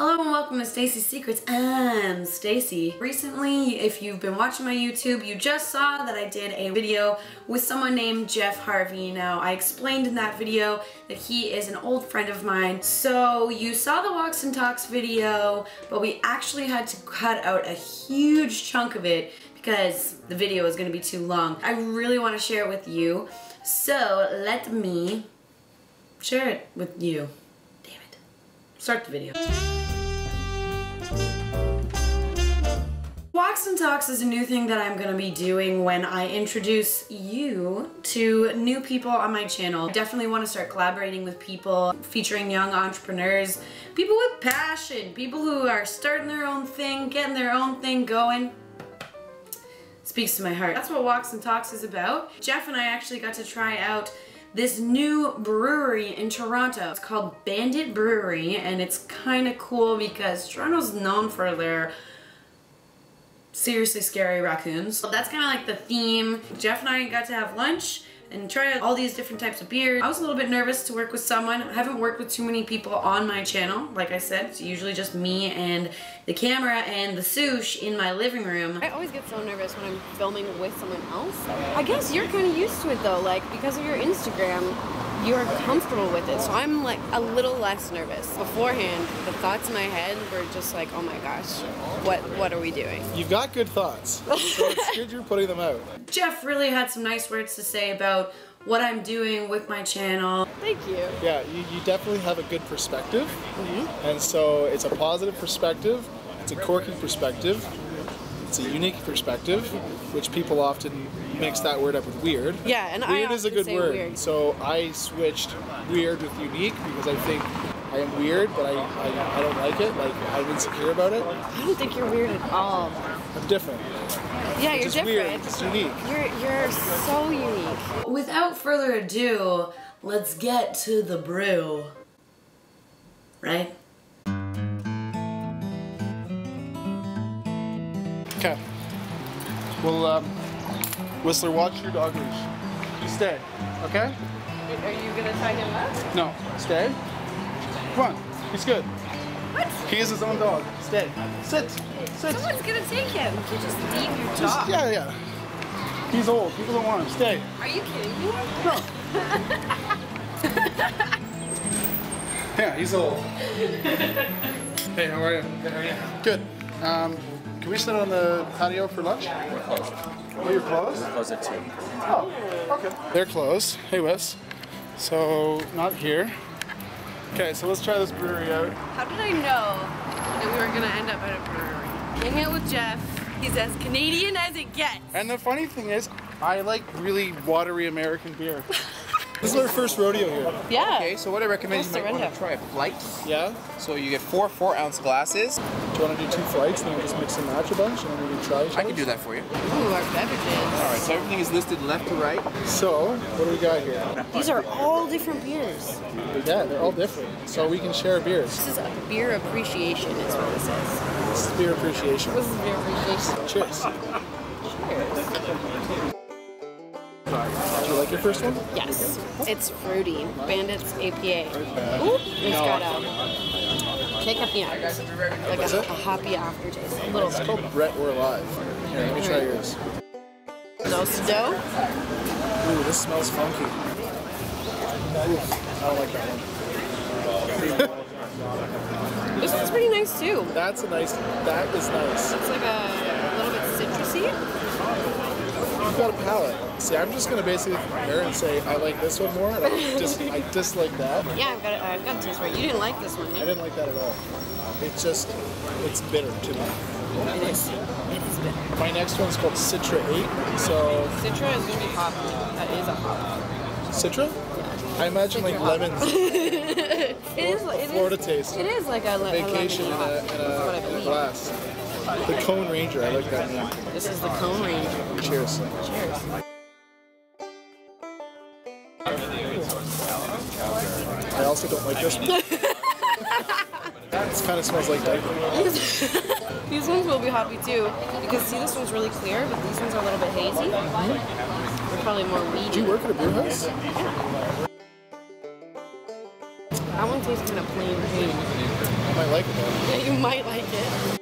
Hello and welcome to Stacey's Secrets. I'm Stacy. Recently, if you've been watching my YouTube, you just saw that I did a video with someone named Jeff Harvey. Now, I explained in that video that he is an old friend of mine. So you saw the Walks and Talks video, but we actually had to cut out a huge chunk of it because the video is gonna be too long. I really wanna share it with you. So let me share it with you. Damn it. Start the video. And Talks is a new thing that I'm going to be doing when I introduce you to new people on my channel. I definitely want to start collaborating with people, featuring young entrepreneurs, people with passion, people who are starting their own thing, getting their own thing going. Speaks to my heart. That's what Walks and Talks is about. Jeff and I actually got to try out this new brewery in Toronto. It's called Bandit Brewery and it's kind of cool because Toronto's known for their seriously scary raccoons. So that's kind of like the theme. Jeff and I got to have lunch and try out all these different types of beer. I was a little bit nervous to work with someone. I haven't worked with too many people on my channel. Like I said, it's usually just me and the camera and the sush in my living room. I always get so nervous when I'm filming with someone else. I guess you're kind of used to it though, like because of your Instagram, you're comfortable with it. So I'm like a little less nervous. Beforehand, the thoughts in my head were just like, oh my gosh, what what are we doing? You've got good thoughts, so it's good you're putting them out. Jeff really had some nice words to say about what I'm doing with my channel. Thank you. Yeah, you, you definitely have a good perspective, mm -hmm. and so it's a positive perspective, it's a quirky perspective, it's a unique perspective, which people often mix that word up with weird. Yeah, and weird I is a good word. Weird. So I switched weird with unique because I think I am weird, but I, I, I don't like it. Like I'm insecure about it. I don't think you're weird at all. I'm different. Yeah, you're different. Weird. It's unique. You're you're so unique. Without further ado, let's get to the brew. Right? Well, um, Whistler, watch your dog leash. You stay, okay? Are you gonna tie him up? No, stay. Come on, he's good. What? He is his own dog. Stay. Sit. Sit. Someone's gonna take him. You just leave your just, dog. Yeah, yeah. He's old. People don't want him. Stay. Are you kidding me? No. yeah, he's old. hey, how are you? Good, how are you? Good. Um, can we sit on the patio for lunch? We're closed. Oh, you're closed? We're closed at 2. Oh, okay. They're closed. Hey, Wes. So, not here. Okay, so let's try this brewery out. How did I know that we were gonna end up at a brewery? Hang out with Jeff. He's as Canadian as it gets. And the funny thing is, I like really watery American beer. This is our first rodeo here. Yeah. Okay, so what I recommend Costa you might want to try a flight. Yeah? So you get four four ounce glasses. Do you want to do two flights and then just mix and match a bunch and then we can try each I can do that for you. Ooh, our beverages. All right, so everything is listed left to right. So, what do we got here? These are all different beers. Yeah, they're all different. So we can share beers. This is a beer appreciation is what this is. This is beer appreciation. This is beer appreciation. Cheers. Cheers. Do you like your first one? Yes. It's fruity. Bandits APA. Ooh, it's got a kick at the end. Like a, a it? happy aftertaste. A little It's called Brett We're Alive. Here, let me try yours. dose dough. Ooh, this smells funky. Oof, I don't like that one. This one's pretty nice too. That's a nice, that is nice. It's like a little bit citrusy. You've got a palette. See, I'm just gonna basically compare and say I like this one more, and I, dis- I dislike that. Yeah, I've got it. I've got a taste. You didn't like this one, I did you? didn't like that at all. It's just, it's bitter to me. It is. It is bitter. My next one's called Citra 8. So, Citra is gonna be hot. That is a hop. Citra? I imagine like Citra hop. lemons, It is. It is. Florida taste. It is like a, le- a vacation in lemon a, in That's what I a, in a glass. The Cone Ranger, I like that name. This is the Cone Ranger. Cheers. Cheers. I also don't like this one. this kind of smells like diaper. These ones will be hoppy too. Because see, this one's really clear, but these ones are a little bit hazy. They're probably more weedy. Do you work at a brew house? Yeah. That one tastes kind of plain green. I might like it though. Yeah, you might like it.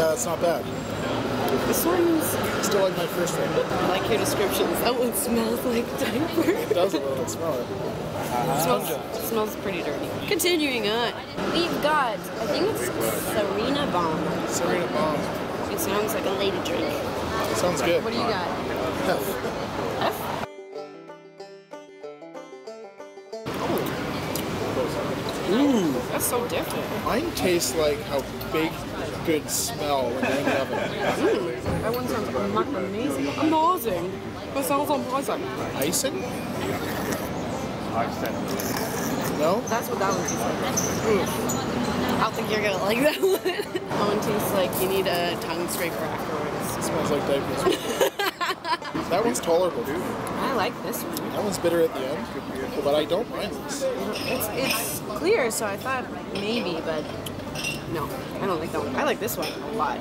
Yeah, that's not bad. This one's. Still like my first one. I like your descriptions. That one smells like diaper. It does a little smell it. smells, smells pretty dirty. Continuing on, we've got, I think it's Serena Bomb. Serena Bomb. It sounds like a lady drink. Sounds good. What do you got? Hef. F? Ooh, That's so different. mine tastes like how big good smell when they're in the oven. Mm, that one sounds am- amazing. Amazing. That sounds amazing. Icing? No? That's what that one tastes like. I don't think you're gonna like that one. that one tastes like you need a tongue scraper afterwards. It smells like diapers. that one's tolerable, dude. I like this one. That one's bitter at the end, but I don't mind this. It's it's clear, so I thought maybe, but no, I don't like that one. I like this one a lot.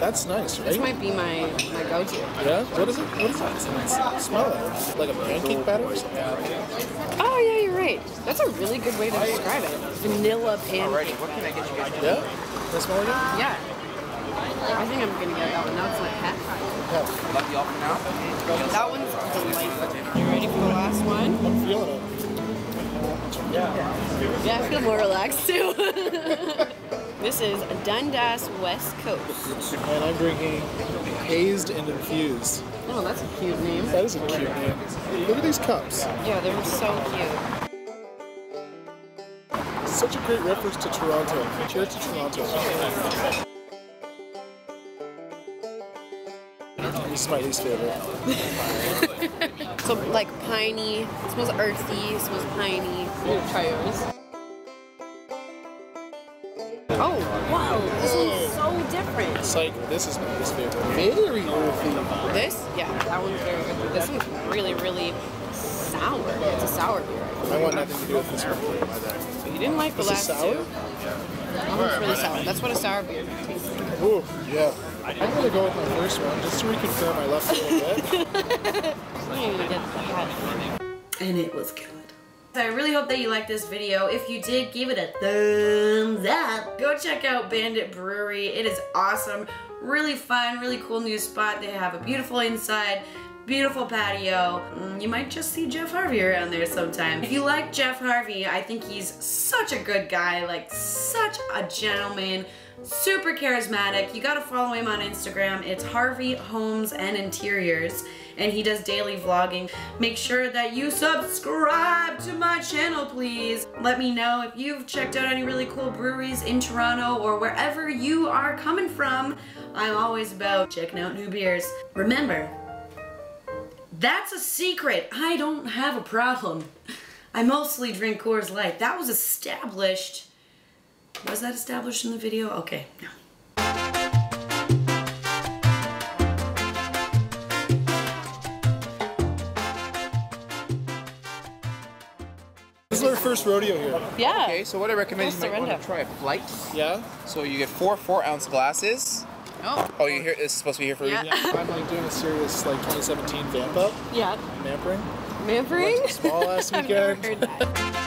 That's nice, right? This might be my my go-to. Yeah? What is it? What is it? Smell it. Like a pancake batter or something? Oh yeah, you're right. That's a really good way to describe it. Vanilla pancake. Alrighty, what can I get you guys? Yeah? Does that smell like it? Yeah. I think I'm gonna get that one. Now it's my. Love y'all for now. That one's delightful. You ready for the last one? I'm feeling it. Yeah, Yeah, I feel more relaxed too. this is Dundas West Coast. And I'm drinking hazed and infused. Oh, that's a cute name. That is a cute name. Look at these cups. Yeah, they're so cute. Such a great reference to Toronto. Cheers to Toronto. Is my least favorite. So like piney. It smells earthy. It smells piney. Ooh, try yours. Oh wow, this one's so different. It's like, this is my least favorite. Very earthy. This, yeah, that one's very good. This one's really, really sour. It's a sour beer. I want nothing to do with this one. So you didn't like the Is it last sour? two? That one's really sour. That's what a sour beer tastes like. Ooh, yeah. I'm gonna go with my first one just to reconfirm I left a little bit. I'm gonna get that. and it was good. I really hope that you liked this video. If you did, give it a thumbs up. Go check out Bandit Brewery. It is awesome. Really fun, really cool new spot. They have a beautiful inside, beautiful patio. Mm, You might just see Jeff Harvey around there sometime. If you like Jeff Harvey, I think he's such a good guy, like such a gentleman, super charismatic. You gotta follow him on Instagram. It's Harvey Homes and Interiors and he does daily vlogging. Make sure that you subscribe to my channel, please. Let me know if you've checked out any really cool breweries in Toronto or wherever you are coming from. I'm always about checking out new beers. Remember, that's a secret. I don't have a problem. I mostly drink Coors Light. That was established. Was that established in the video? Okay, no. This is our first rodeo here. Yeah. Okay, so what I recommend is you might want to try a flight. Yeah? So you get four four ounce glasses. Oh. Oh, you here? It's supposed to be here for a Yeah. reason. Yeah. I'm like doing a serious like 2017 vamp up, Yeah. vampering. Mampering? Went to Small last I've never weekend. heard that.